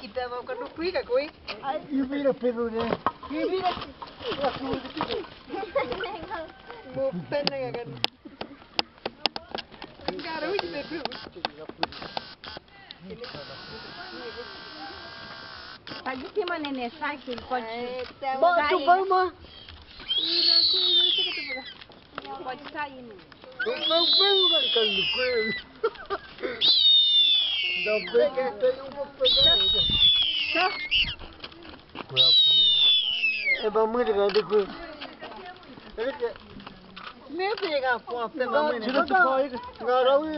kita mau kena kui ka kui. E vira pelo, né? Ni bila mo pen na kan. Cara ui kita tu. Pagi que mana nem sai que ele sair, né? Não ficar no coelho. Ainda bem que tem um pouco pegado. É pra mãe de grande coisa. Me pega com a pé mamãe. Tira tu pai. Ngarawi.